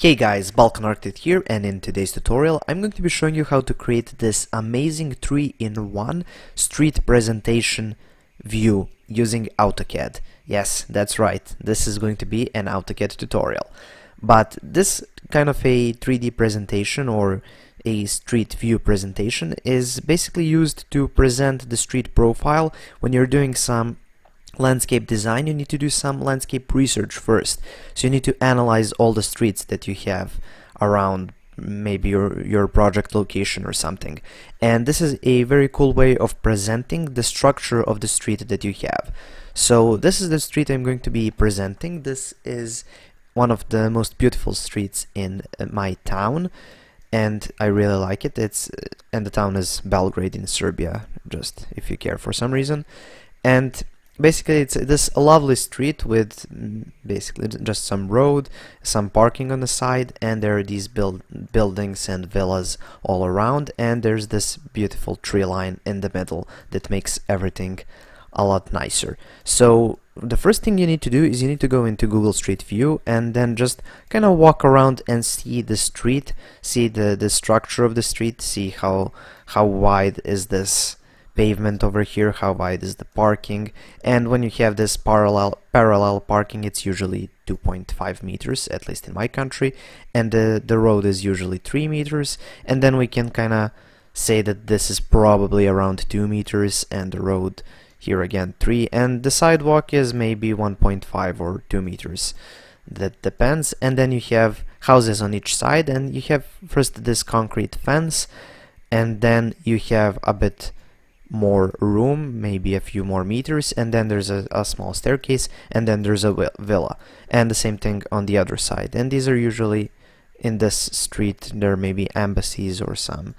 Hey guys, Balkan Architect here and in today's tutorial I'm going to be showing you how to create this amazing 3-in-1 street presentation view using AutoCAD. Yes, that's right, this is going to be an AutoCAD tutorial. But this kind of a 3D presentation or a street view presentation is basically used to present the street profile when you're doing some landscape design, you need to do some landscape research first. So you need to analyze all the streets that you have around maybe your, your project location or something. And this is a very cool way of presenting the structure of the street that you have. So this is the street I'm going to be presenting. This is one of the most beautiful streets in uh, my town and I really like it. It's uh, and the town is Belgrade in Serbia, just if you care for some reason. And basically it's this lovely street with mm, basically just some road some parking on the side and there are these build buildings and villas all around and there's this beautiful tree line in the middle that makes everything a lot nicer. So the first thing you need to do is you need to go into Google Street View and then just kind of walk around and see the street see the the structure of the street see how how wide is this pavement over here, how wide is the parking, and when you have this parallel parallel parking, it's usually 2.5 meters, at least in my country, and the, the road is usually 3 meters, and then we can kind of say that this is probably around 2 meters, and the road here again 3, and the sidewalk is maybe 1.5 or 2 meters. That depends and then you have houses on each side and you have first this concrete fence and then you have a bit more room, maybe a few more meters, and then there's a, a, small staircase, and then there's a villa. And the same thing on the other side. And these are usually in this street, there may be embassies or some,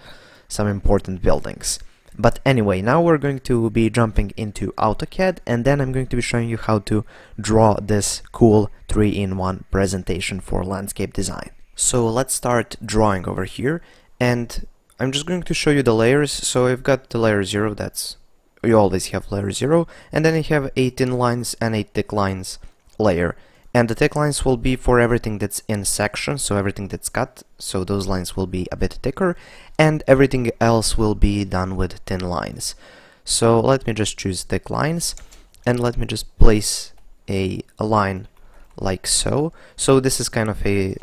some important buildings. But anyway, now we're going to be jumping into AutoCAD, and then I'm going to be showing you how to draw this cool 3-in-1 presentation for landscape design. So let's start drawing over here, and I'm just going to show you the layers. So I've got the layer 0, that's you always have layer 0, and then you have 18 lines and 8 thick lines layer. And the thick lines will be for everything that's in section, so everything that's cut, so those lines will be a bit thicker, and everything else will be done with thin lines. So let me just choose thick lines, and let me just place a, a line like so. So this is kind of a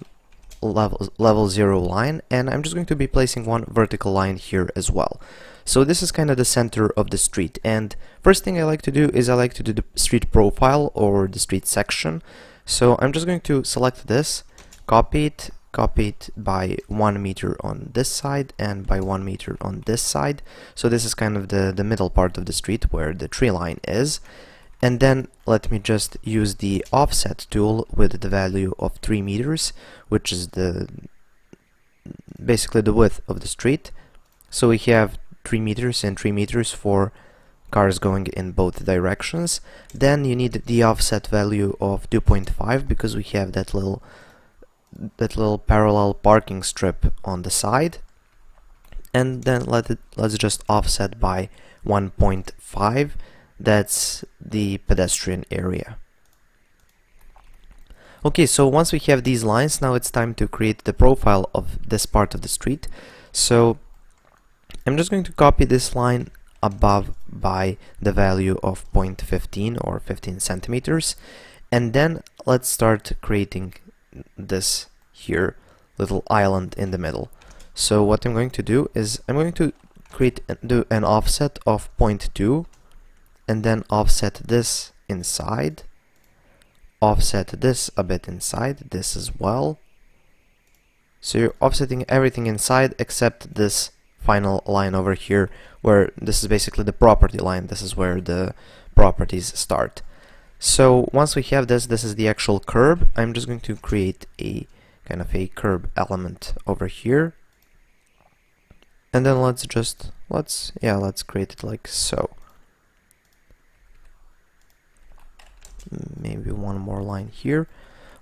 level, level 0 line and I'm just going to be placing one vertical line here as well. So this is kind of the center of the street and first thing I like to do is I like to do the street profile or the street section. So I'm just going to select this, copy it, copy it by one meter on this side and by one meter on this side. So this is kind of the, the middle part of the street where the tree line is and then let me just use the offset tool with the value of 3 meters which is the basically the width of the street. So we have 3 meters and 3 meters for cars going in both directions. Then you need the offset value of 2.5 because we have that little that little parallel parking strip on the side. And then let it let's just offset by 1.5 that's the pedestrian area. Okay, so once we have these lines, now it's time to create the profile of this part of the street. So I'm just going to copy this line above by the value of 0.15 or 15 centimeters and then let's start creating this here little island in the middle so what I'm going to do is I'm going to create do an offset of 0.2 and then offset this inside offset this a bit inside this as well. So you're offsetting everything inside except this final line over here where this is basically the property line. This is where the properties start. So once we have this this is the actual curb. I'm just going to create a kind of a curb element over here. And then let's just let's yeah let's create it like so maybe one more line here.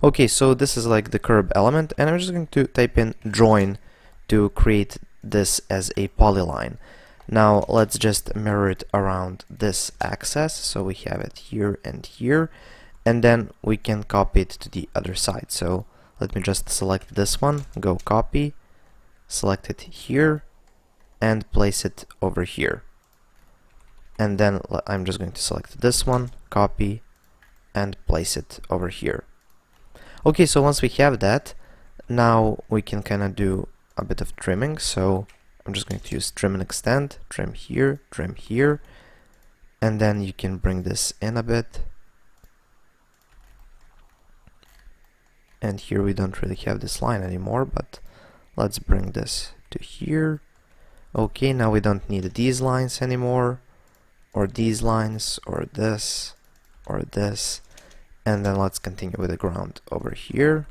Okay so this is like the curb element and I'm just going to type in join to create this as a polyline. Now let's just mirror it around this axis. So we have it here and here and then we can copy it to the other side. So let me just select this one, go copy, select it here, and place it over here. And then I'm just going to select this one, copy, and place it over here. Okay, so once we have that, now we can kind of do a bit of trimming. So I'm just going to use trim and extend, trim here, trim here, and then you can bring this in a bit. And here we don't really have this line anymore, but let's bring this to here. Okay, now we don't need these lines anymore, or these lines, or this, or this. And then let's continue with the ground over here.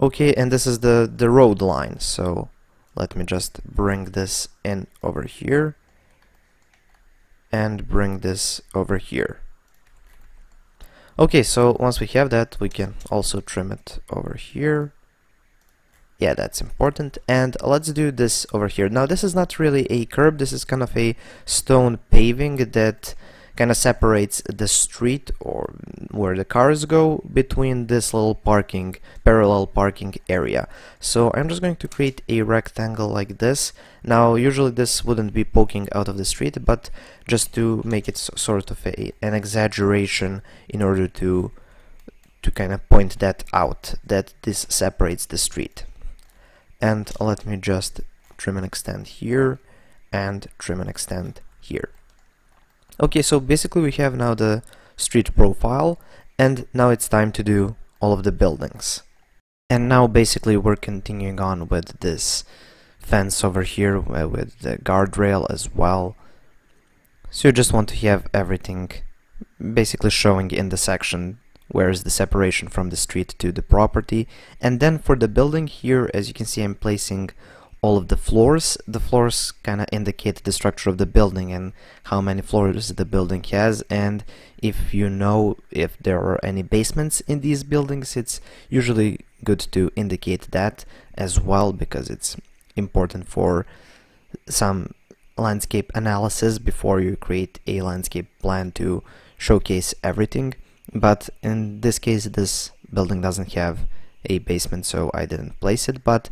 Okay, and this is the, the road line, so let me just bring this in over here and bring this over here. Okay, so once we have that, we can also trim it over here. Yeah, that's important. And let's do this over here. Now, this is not really a curb. This is kind of a stone paving that kind of separates the street or where the cars go between this little parking parallel parking area. So I'm just going to create a rectangle like this. Now usually this wouldn't be poking out of the street but just to make it sort of a, an exaggeration in order to to kind of point that out that this separates the street. And let me just trim and extend here and trim and extend here Okay, so basically we have now the street profile and now it's time to do all of the buildings. And now basically we're continuing on with this fence over here uh, with the guardrail as well. So you just want to have everything basically showing in the section where is the separation from the street to the property. And then for the building here, as you can see, I'm placing all of the floors. The floors kind of indicate the structure of the building and how many floors the building has and if you know if there are any basements in these buildings it's usually good to indicate that as well because it's important for some landscape analysis before you create a landscape plan to showcase everything but in this case this building doesn't have a basement so I didn't place it but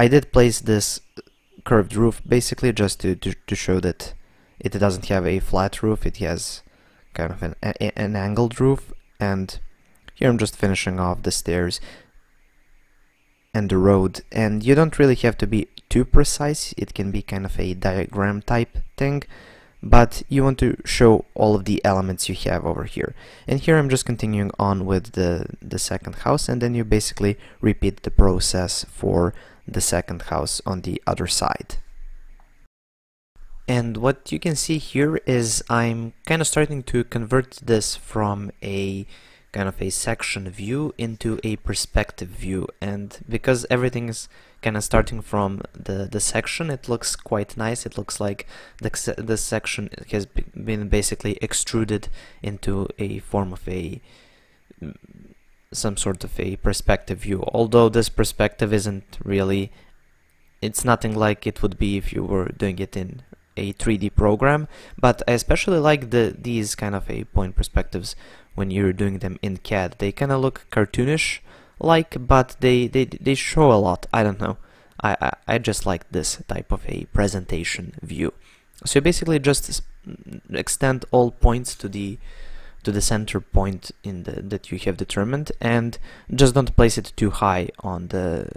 I did place this curved roof basically just to, to, to show that it doesn't have a flat roof, it has kind of an, a, an angled roof. And here I'm just finishing off the stairs and the road. And you don't really have to be too precise, it can be kind of a diagram type thing. But you want to show all of the elements you have over here. And here I'm just continuing on with the, the second house. And then you basically repeat the process for the second house on the other side. And what you can see here is I'm kind of starting to convert this from a kind of a section view into a perspective view and because everything is kind of starting from the the section it looks quite nice it looks like the, the section has been basically extruded into a form of a some sort of a perspective view. Although this perspective isn't really it's nothing like it would be if you were doing it in a 3D program but I especially like the these kind of a point perspectives when you're doing them in CAD they kind of look cartoonish like but they, they they show a lot. I don't know. I, I, I just like this type of a presentation view. So you basically just extend all points to the to the center point in the that you have determined and just don't place it too high on the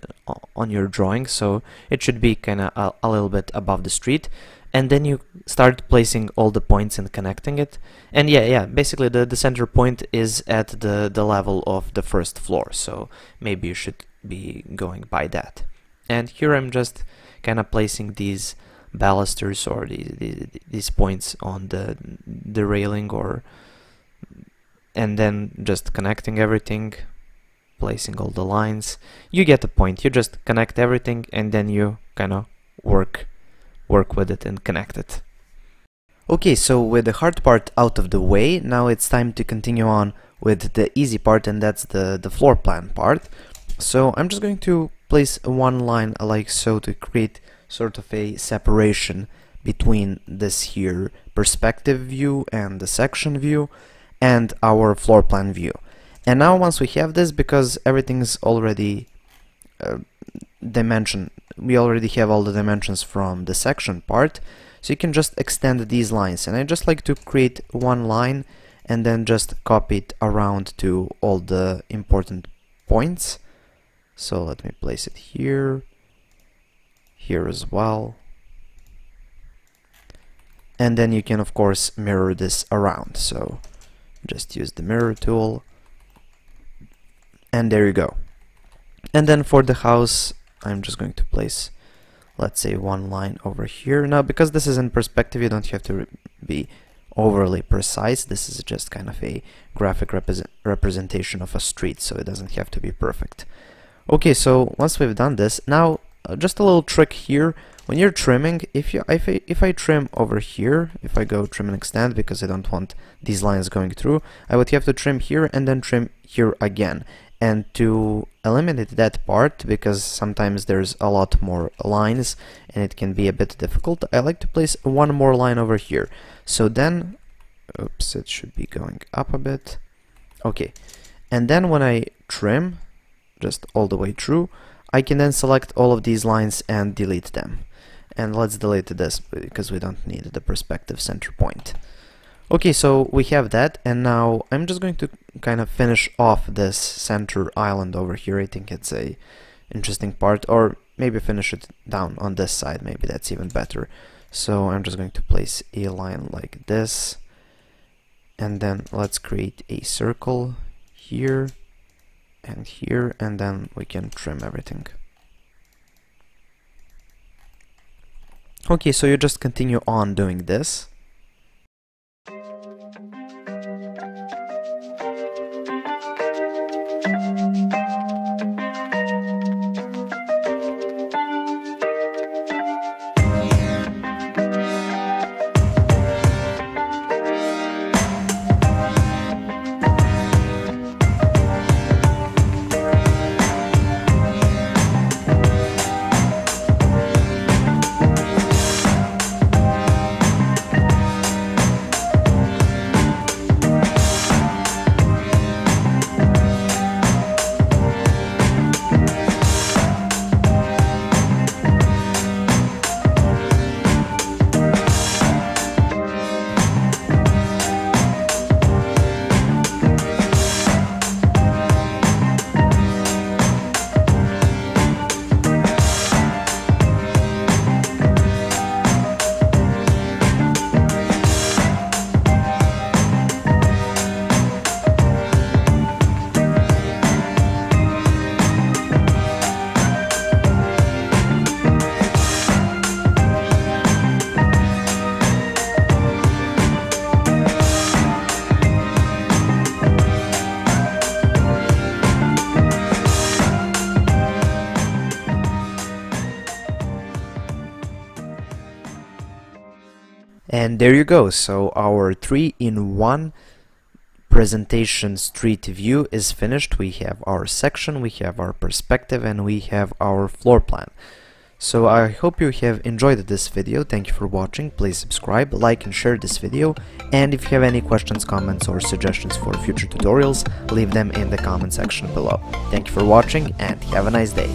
on your drawing. So it should be kind of a, a, little bit above the street. And then you start placing all the points and connecting it. And yeah yeah basically the, the center point is at the the level of the first floor. So maybe you should be going by that. And here I'm just kind of placing these balusters or these, these, these points on the the railing or and then just connecting everything placing all the lines. You get the point. You just connect everything and then you kind of work work with it and connect it. Okay so with the hard part out of the way now it's time to continue on with the easy part and that's the the floor plan part. So I'm just going to place one line like so to create sort of a separation between this here perspective view and the section view and our floor plan view. And now once we have this, because everything's already uh, dimension, we already have all the dimensions from the section part, so you can just extend these lines. And I just like to create one line and then just copy it around to all the important points. So let me place it here, here as well. And then you can of course mirror this around. So just use the mirror tool and there you go. And then for the house, I'm just going to place, let's say, one line over here. Now, because this is in perspective, you don't have to be overly precise. This is just kind of a graphic represent representation of a street, so it doesn't have to be perfect. Okay, so once we've done this, now uh, just a little trick here. When you're trimming, if you if I, if I trim over here, if I go trim and extend because I don't want these lines going through, I would have to trim here and then trim here again. And to eliminate that part, because sometimes there's a lot more lines and it can be a bit difficult, I like to place one more line over here. So then, oops, it should be going up a bit. Okay, and then when I trim, just all the way through, I can then select all of these lines and delete them. And let's delete this because we don't need the perspective center point. Okay, so we have that, and now I'm just going to kind of finish off this center island over here. I think it's a interesting part, or maybe finish it down on this side, maybe that's even better. So I'm just going to place a line like this, and then let's create a circle here and here, and then we can trim everything. Okay, so you just continue on doing this. There you go. So our three-in-one presentation street view is finished. We have our section, we have our perspective, and we have our floor plan. So I hope you have enjoyed this video. Thank you for watching. Please subscribe, like and share this video. And if you have any questions, comments or suggestions for future tutorials, leave them in the comment section below. Thank you for watching and have a nice day.